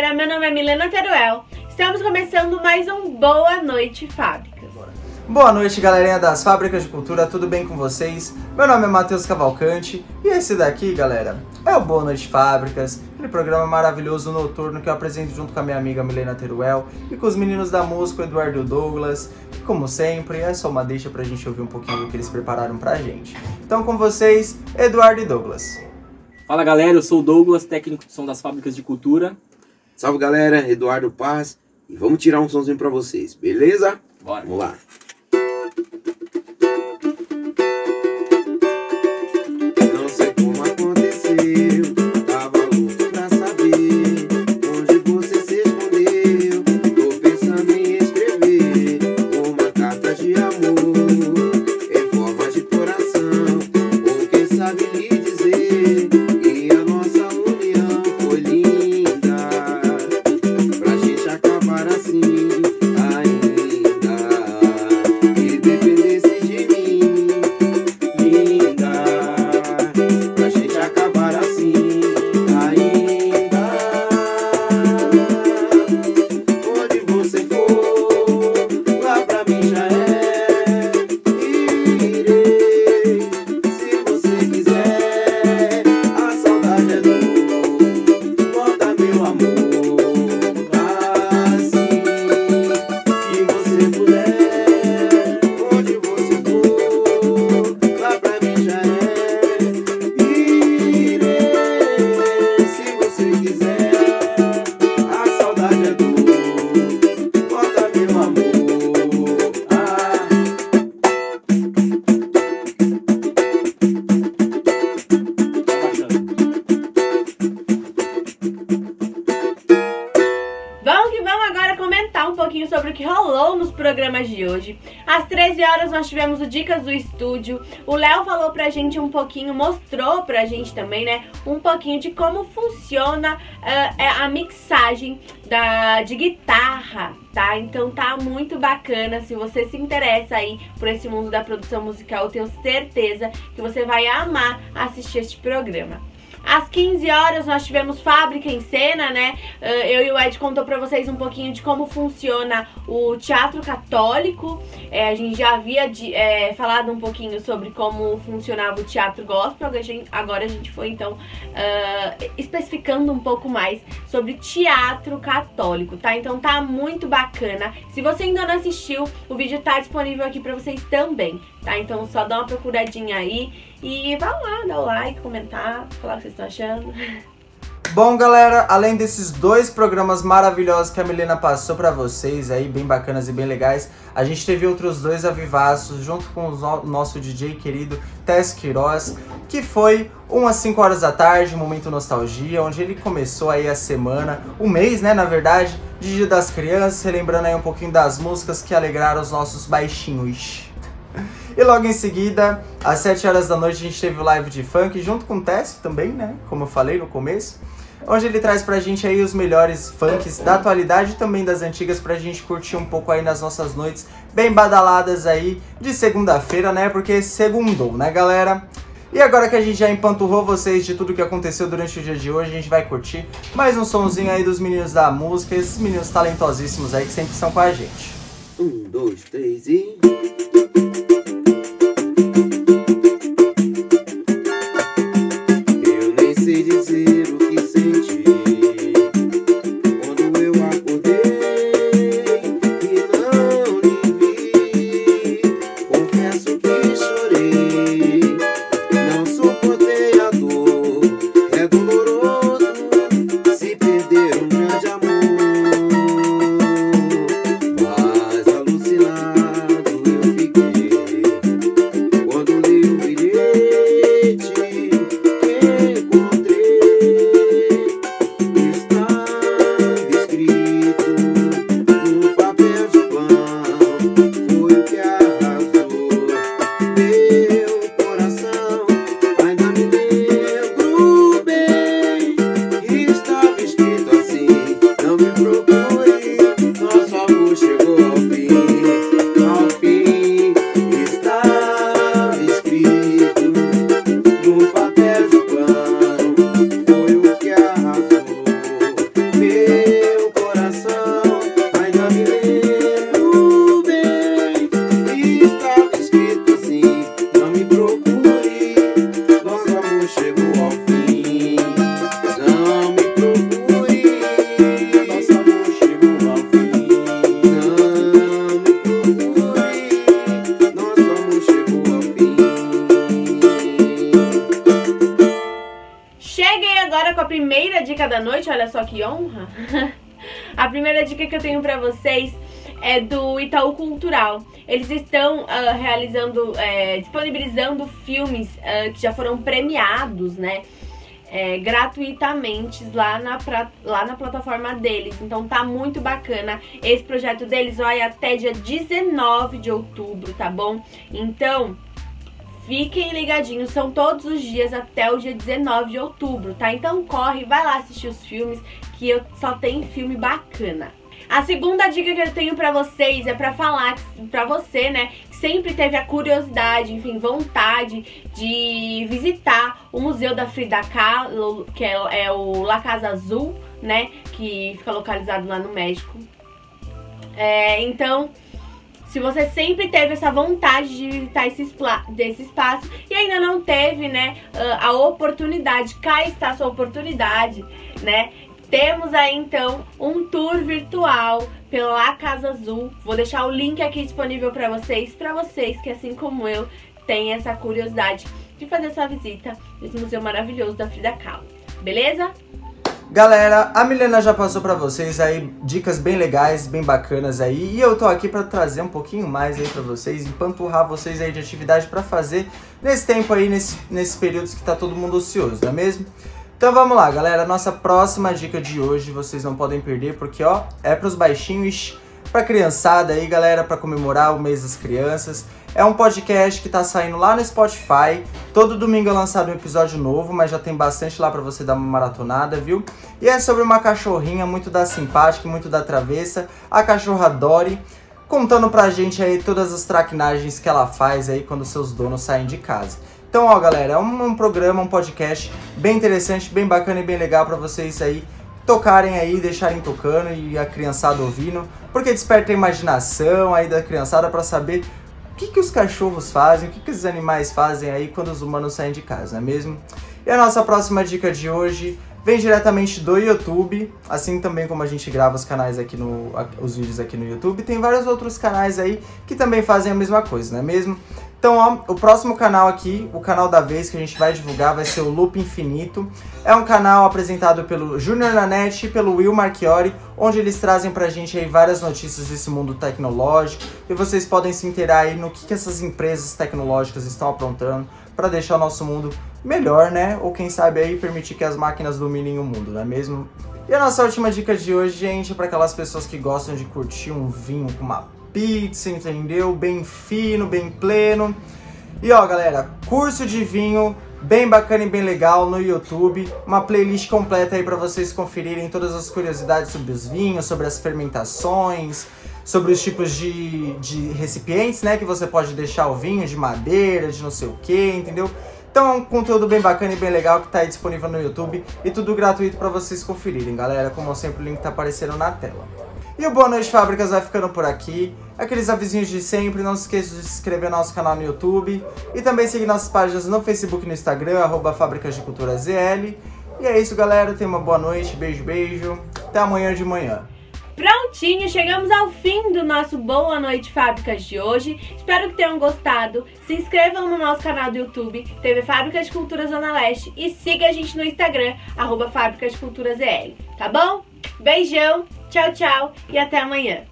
galera, meu nome é Milena Teruel. Estamos começando mais um Boa Noite Fábricas. Boa noite, galerinha das Fábricas de Cultura, tudo bem com vocês? Meu nome é Matheus Cavalcante e esse daqui, galera, é o Boa Noite Fábricas, aquele programa maravilhoso noturno que eu apresento junto com a minha amiga Milena Teruel e com os meninos da música, o Eduardo Douglas. E como sempre, é só uma deixa pra gente ouvir um pouquinho do que eles prepararam pra gente. Então, com vocês, Eduardo e Douglas. Fala galera, eu sou o Douglas, técnico de som das Fábricas de Cultura. Salve galera, Eduardo Paz. E vamos tirar um somzinho pra vocês, beleza? Bora. Vamos lá. Programas de hoje. Às 13 horas nós tivemos o Dicas do Estúdio. O Léo falou pra gente um pouquinho, mostrou pra gente também, né? Um pouquinho de como funciona é, a mixagem da, de guitarra, tá? Então tá muito bacana. Se você se interessa aí por esse mundo da produção musical, eu tenho certeza que você vai amar assistir este programa. Às 15 horas nós tivemos Fábrica em Cena, né? Uh, Eu e o Ed contou pra vocês um pouquinho de como funciona o teatro católico. É, a gente já havia de- é, falado um pouquinho sobre como funcionava o teatro gospel. Agora a gente, agora a gente foi então uh, especificando um pouco mais sobre teatro católico, tá? Então tá muito bacana. Se você ainda não assistiu, o vídeo tá disponível aqui pra vocês também, tá? Então só dá uma procuradinha aí e vá lá, dá o like, comentar, falar o que vocês estão achando. Bom, galera, além desses dois programas maravilhosos que a Milena passou pra vocês aí, bem bacanas e bem legais, a gente teve outros dois avivaços junto com o no- nosso DJ querido Tess Queiroz, que foi um às 5 horas da tarde, Momento Nostalgia, onde ele começou aí a semana, o mês, né, na verdade, de Dia das Crianças, relembrando aí um pouquinho das músicas que alegraram os nossos baixinhos. E logo em seguida, às 7 horas da noite, a gente teve o live de funk, junto com o Tess também, né? Como eu falei no começo. Onde ele traz pra gente aí os melhores funks da atualidade e também das antigas pra gente curtir um pouco aí nas nossas noites bem badaladas aí de segunda-feira, né? Porque segundou, né, galera? E agora que a gente já empanturrou vocês de tudo que aconteceu durante o dia de hoje, a gente vai curtir mais um sonzinho aí dos meninos da música, esses meninos talentosíssimos aí que sempre estão com a gente. Um, dois, três e. olha só que honra. A primeira dica que eu tenho pra vocês é do Itaú Cultural. Eles estão uh, realizando, é, disponibilizando filmes uh, que já foram premiados, né? É, gratuitamente lá na, pra, lá na plataforma deles. Então tá muito bacana. Esse projeto deles vai até dia 19 de outubro, tá bom? Então. Fiquem ligadinhos, são todos os dias até o dia 19 de outubro, tá? Então corre, vai lá assistir os filmes, que eu só tem filme bacana. A segunda dica que eu tenho pra vocês é pra falar pra você, né, que sempre teve a curiosidade, enfim, vontade de visitar o Museu da Frida Kahlo, que é, é o La Casa Azul, né, que fica localizado lá no México. É, então, se você sempre teve essa vontade de visitar esse, desse espaço e ainda não teve, né, a oportunidade, cá está a sua oportunidade, né, temos aí então um tour virtual pela Casa Azul. Vou deixar o link aqui disponível para vocês, para vocês que assim como eu têm essa curiosidade de fazer essa visita nesse museu maravilhoso da Frida Kahlo. Beleza? Galera, a Milena já passou para vocês aí dicas bem legais, bem bacanas aí, e eu tô aqui para trazer um pouquinho mais aí para vocês, empanturrar vocês aí de atividade para fazer nesse tempo aí, nesse, nesses períodos que tá todo mundo ocioso, não é mesmo? Então vamos lá, galera. Nossa próxima dica de hoje vocês não podem perder, porque ó, é pros baixinhos, pra criançada aí, galera, para comemorar o mês das crianças. É um podcast que tá saindo lá no Spotify. Todo domingo é lançado um episódio novo, mas já tem bastante lá para você dar uma maratonada, viu? E é sobre uma cachorrinha muito da simpática, muito da travessa, a cachorra Dory, contando pra gente aí todas as traquinagens que ela faz aí quando seus donos saem de casa. Então, ó, galera, é um, um programa, um podcast bem interessante, bem bacana e bem legal para vocês aí tocarem aí, deixarem tocando e a criançada ouvindo, porque desperta a imaginação aí da criançada para saber o que, que os cachorros fazem, o que, que os animais fazem aí quando os humanos saem de casa, não é mesmo? E a nossa próxima dica de hoje vem diretamente do YouTube, assim também como a gente grava os canais aqui no os vídeos aqui no YouTube, tem vários outros canais aí que também fazem a mesma coisa, não é mesmo? Então, ó, o próximo canal aqui, o canal da vez que a gente vai divulgar vai ser o Loop Infinito. É um canal apresentado pelo Junior Nanete e pelo Will Marchiori, onde eles trazem pra gente aí várias notícias desse mundo tecnológico e vocês podem se inteirar aí no que, que essas empresas tecnológicas estão aprontando para deixar o nosso mundo melhor, né? Ou quem sabe aí permitir que as máquinas dominem o mundo, não é mesmo? E a nossa última dica de hoje, gente, é para aquelas pessoas que gostam de curtir um vinho com uma pizza, entendeu? Bem fino, bem pleno. E ó, galera, curso de vinho bem bacana e bem legal no YouTube, uma playlist completa aí para vocês conferirem todas as curiosidades sobre os vinhos, sobre as fermentações, sobre os tipos de, de recipientes, né, que você pode deixar o vinho, de madeira, de não sei o que, entendeu? Então é um conteúdo bem bacana e bem legal que tá aí disponível no YouTube e tudo gratuito para vocês conferirem, galera. Como sempre, o link tá aparecendo na tela. E o Boa Noite Fábricas vai ficando por aqui. Aqueles avisinhos de sempre, não se esqueça de se inscrever no nosso canal no YouTube. E também seguir nossas páginas no Facebook e no Instagram, arroba Fábricas de Cultura ZL. E é isso, galera. Tenha uma boa noite. Beijo, beijo. Até amanhã de manhã. Prontinho, chegamos ao fim do nosso Boa Noite Fábricas de hoje. Espero que tenham gostado. Se inscrevam no nosso canal do YouTube, TV Fábricas de Cultura Zona Leste. E siga a gente no Instagram, arroba Fábricas de Cultura ZL. Tá bom? Beijão! Tchau, tchau e até amanhã.